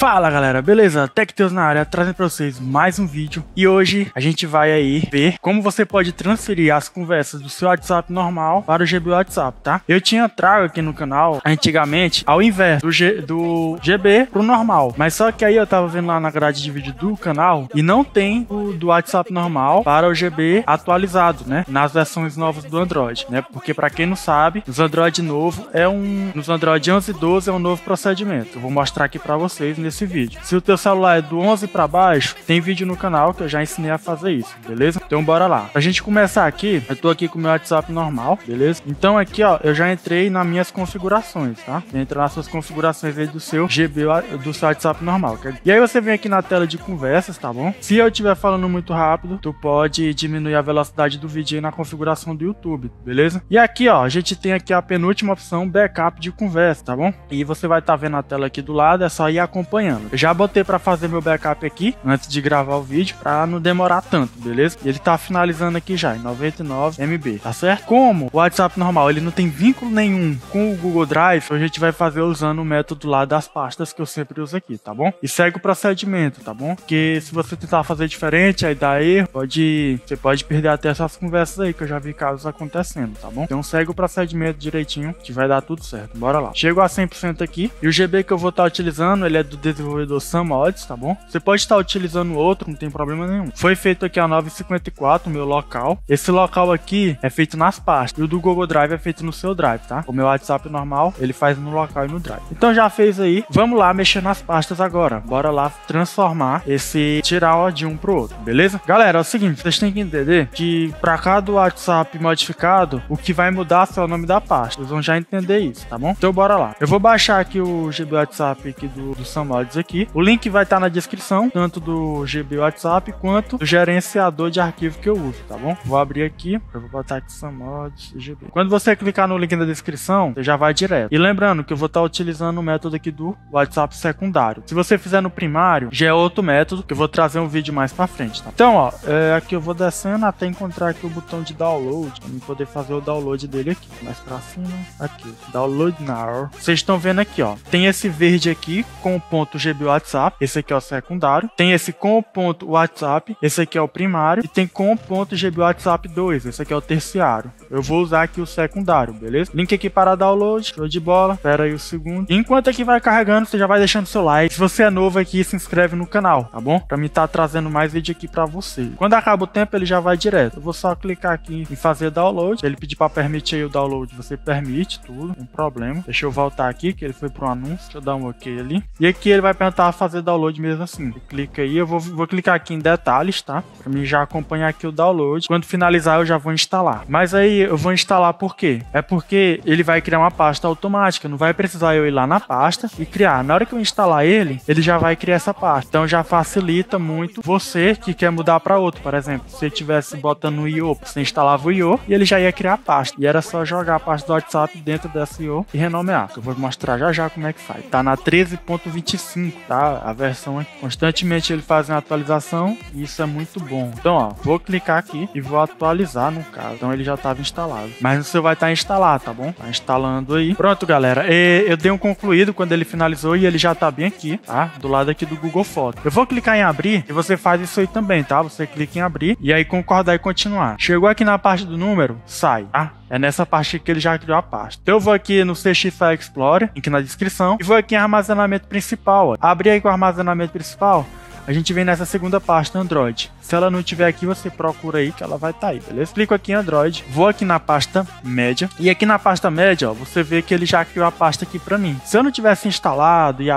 Fala galera, beleza? TecTeus na área, trazendo pra vocês mais um vídeo e hoje a gente vai aí ver como você pode transferir as conversas do seu WhatsApp normal para o GB WhatsApp, tá? Eu tinha trago aqui no canal antigamente ao inverso do, G, do GB pro normal, mas só que aí eu tava vendo lá na grade de vídeo do canal e não tem o do WhatsApp normal para o GB atualizado, né? Nas versões novas do Android, né? Porque para quem não sabe, nos Android novo é um, nos Android 11 e 12 é um novo procedimento. Eu vou mostrar aqui para vocês nesse vídeo. Se o teu celular é do 11 para baixo, tem vídeo no canal que eu já ensinei a fazer isso, beleza? Então bora lá. Pra gente começar aqui, eu tô aqui com o meu WhatsApp normal, beleza? Então aqui, ó, eu já entrei nas minhas configurações, tá? Entra nas suas configurações aí do seu GB, do seu WhatsApp normal. E aí você vem aqui na tela de conversas, tá bom? Se eu estiver falando muito rápido, tu pode diminuir a velocidade do vídeo aí na configuração do YouTube, beleza? E aqui, ó, a gente tem aqui a penúltima opção, backup de conversa, tá bom? E você vai estar tá vendo a tela aqui do lado, é só ir acompanhando acompanhando. Eu já botei para fazer meu backup aqui antes de gravar o vídeo para não demorar tanto, beleza? E ele tá finalizando aqui já em 99 MB, tá certo? Como o WhatsApp normal ele não tem vínculo nenhum com o Google Drive, a gente vai fazer usando o método lá das pastas que eu sempre uso aqui, tá bom? E segue o procedimento, tá bom? Porque se você tentar fazer diferente, aí dá erro, pode, você pode perder até essas conversas aí que eu já vi casos acontecendo, tá bom? Então segue o procedimento direitinho que vai dar tudo certo. Bora lá. Chegou a 100% aqui e o GB que eu vou estar tá utilizando, ele é do desenvolvedor Sam Mods, tá bom? Você pode estar utilizando outro, não tem problema nenhum. Foi feito aqui a 954, meu local. Esse local aqui é feito nas pastas. E o do Google Drive é feito no seu Drive, tá? O meu WhatsApp normal, ele faz no local e no Drive. Então já fez aí. Vamos lá mexer nas pastas agora. Bora lá transformar esse tirar de um pro outro, beleza? Galera, é o seguinte, vocês têm que entender que para cada WhatsApp modificado, o que vai mudar é o nome da pasta. Vocês vão já entender isso, tá bom? Então bora lá. Eu vou baixar aqui o GB WhatsApp aqui do, do Aqui. O link vai estar tá na descrição, tanto do GB WhatsApp quanto do gerenciador de arquivo que eu uso, tá bom? Vou abrir aqui, eu vou botar aqui Samods GB. Quando você clicar no link na descrição, você já vai direto. E lembrando que eu vou estar tá utilizando o método aqui do WhatsApp secundário. Se você fizer no primário, já é outro método que eu vou trazer um vídeo mais para frente, tá? Então, ó, é, aqui eu vou descendo até encontrar aqui o botão de download, para poder fazer o download dele aqui. Mais para cima, aqui, download now. Vocês estão vendo aqui, ó, tem esse verde aqui com o ponto GB WhatsApp, esse aqui é o secundário. Tem esse com o ponto WhatsApp, esse aqui é o primário. E tem com o ponto GB WhatsApp 2, esse aqui é o terciário. Eu vou usar aqui o secundário, beleza? Link aqui para download, show de bola. Espera aí o um segundo. Enquanto aqui vai carregando, você já vai deixando seu like. Se você é novo aqui, se inscreve no canal, tá bom? Pra mim tá trazendo mais vídeo aqui pra você. Quando acaba o tempo, ele já vai direto. Eu vou só clicar aqui em fazer download. Ele pedir pra permitir o download, você permite tudo, não problema. Deixa eu voltar aqui, que ele foi pro anúncio. Deixa eu dar um ok ali. E aqui ele vai perguntar fazer download mesmo assim. Clica aí, eu vou, vou clicar aqui em detalhes, tá? Pra mim já acompanhar aqui o download. Quando finalizar, eu já vou instalar. Mas aí eu vou instalar por quê? É porque ele vai criar uma pasta automática, não vai precisar eu ir lá na pasta e criar. Na hora que eu instalar ele, ele já vai criar essa pasta. Então já facilita muito você que quer mudar para outro, por exemplo. Se você tivesse botando o IO, você instalava o IO e ele já ia criar a pasta. E era só jogar a pasta do WhatsApp dentro dessa IO e renomear. Eu vou mostrar já já como é que faz. Tá na 13.25, tá? A versão aqui. Constantemente ele faz uma atualização e isso é muito bom. Então, ó, vou clicar aqui e vou atualizar no caso. Então ele já estava instalado. Mas seu vai estar tá instalado, tá bom? Tá instalando aí. Pronto, galera. eu dei um concluído quando ele finalizou e ele já tá bem aqui, tá? Do lado aqui do Google Foto. Eu vou clicar em abrir e você faz isso aí também, tá? Você clica em abrir e aí concordar e continuar. Chegou aqui na parte do número, sai, tá? É nessa parte que ele já criou a pasta. Então eu vou aqui no CX File Explorer, link na descrição, e vou aqui em armazenamento principal. Abrir aí com o armazenamento principal, a gente vem nessa segunda pasta Android. Se ela não tiver aqui, você procura aí que ela vai estar tá aí, beleza? Clico aqui em Android, vou aqui na pasta média e aqui na pasta média, ó, você vê que ele já criou a pasta aqui para mim. Se eu não tivesse instalado e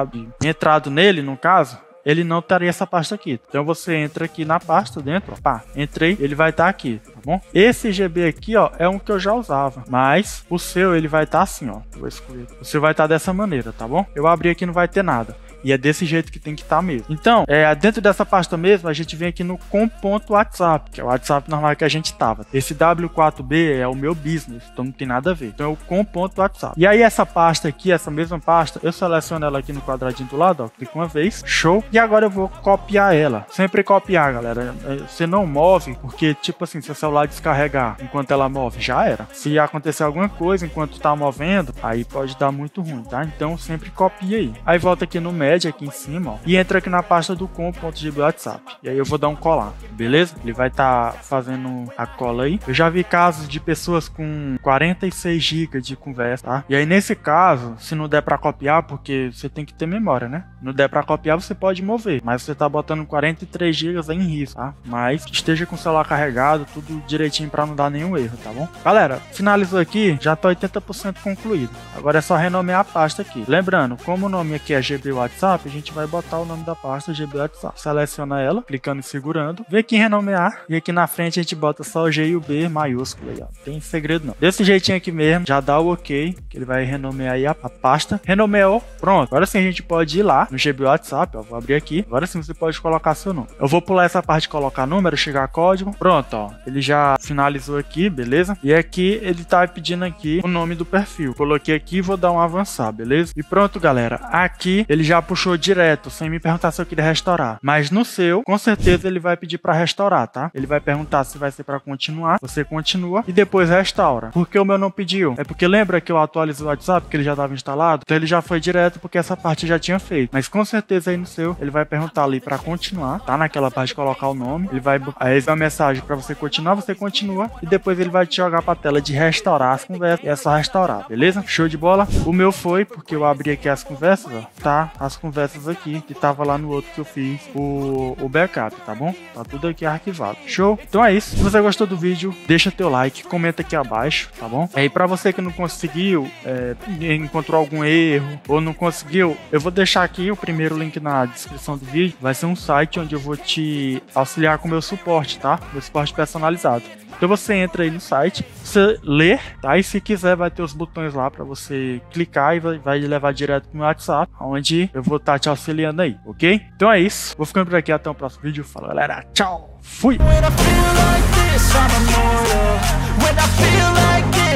entrado nele, no caso, ele não estaria essa pasta aqui. Então você entra aqui na pasta dentro, ó, pá, entrei, ele vai estar tá aqui, tá bom? Esse GB aqui, ó, é um que eu já usava, mas o seu ele vai estar tá assim, ó. Vou escolher. O seu vai estar tá dessa maneira, tá bom? Eu abri aqui não vai ter nada. E é desse jeito que tem que estar tá mesmo. Então, é, dentro dessa pasta mesmo, a gente vem aqui no com.whatsapp, que é o WhatsApp normal que a gente tava. Esse W4B é o meu business, então não tem nada a ver. Então é o com.whatsapp. E aí essa pasta aqui, essa mesma pasta, eu seleciono ela aqui no quadradinho do lado, ó, clico uma vez, show. E agora eu vou copiar ela. Sempre copiar, galera. É, você não move, porque tipo assim, se celular descarregar enquanto ela move, já era. Se acontecer alguma coisa enquanto tá movendo, aí pode dar muito ruim, tá? Então sempre copia aí. Aí volta aqui no médio aqui em cima, ó, e entra aqui na pasta do com.gb WhatsApp. E aí eu vou dar um colar, beleza? Ele vai estar tá fazendo a cola aí. Eu já vi casos de pessoas com 46 GB de conversa, tá? E aí nesse caso, se não der para copiar, porque você tem que ter memória, né? Não der para copiar, você pode mover, mas você tá botando 43 GB em risco, tá? Mas esteja com o celular carregado, tudo direitinho para não dar nenhum erro, tá bom? Galera, finalizou aqui, já tô 80% concluído. Agora é só renomear a pasta aqui. Lembrando, como o nome aqui é GB WhatsApp, a gente vai botar o nome da pasta GB WhatsApp. Seleciona ela, clicando e segurando, vem aqui em renomear e aqui na frente a gente bota só o G e o B maiúsculo aí, ó. Tem segredo não. Desse jeitinho aqui mesmo, já dá o OK, que ele vai renomear aí a, a pasta. Renomeou, pronto. Agora sim a gente pode ir lá no GB WhatsApp, ó. Vou abrir aqui. Agora sim você pode colocar seu nome. Eu vou pular essa parte de colocar número, chegar código. Pronto, ó. Ele já finalizou aqui, beleza? E aqui ele tá pedindo aqui o nome do perfil. Coloquei aqui e vou dar um avançar, beleza? E pronto, galera. Aqui ele já puxou direto, sem me perguntar se eu queria restaurar. Mas no seu, com certeza ele vai pedir para restaurar, tá? Ele vai perguntar se vai ser para continuar. Você continua e depois restaura. Por que o meu não pediu? É porque lembra que eu atualizei o WhatsApp, que ele já estava instalado? Então ele já foi direto porque essa parte já tinha feito. Mas com certeza aí no seu, ele vai perguntar ali para continuar, tá? Naquela parte de colocar o nome. Ele vai aí uma mensagem para você continuar, você continua e depois ele vai te jogar para tela de restaurar as conversas e é só restaurar, beleza? Show de bola? O meu foi porque eu abri aqui as conversas, ó, tá? As conversas aqui que tava lá no outro que eu fiz o, o backup, tá bom? Tá tudo aqui arquivado. Show? Então é isso. Se você gostou do vídeo, deixa teu like, comenta aqui abaixo, tá bom? E para você que não conseguiu, é, encontrou algum erro ou não conseguiu, eu vou deixar aqui o primeiro link na descrição do vídeo. Vai ser um site onde eu vou te auxiliar com meu suporte, tá? Meu suporte personalizado. Então você entra aí no site, você lê, tá? E se quiser vai ter os botões lá para você clicar e vai, vai levar direto pro meu WhatsApp, onde eu vou estar tá te auxiliando aí, ok? Então é isso. Vou ficando por aqui até o próximo vídeo. Fala galera, tchau, fui!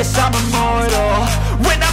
Step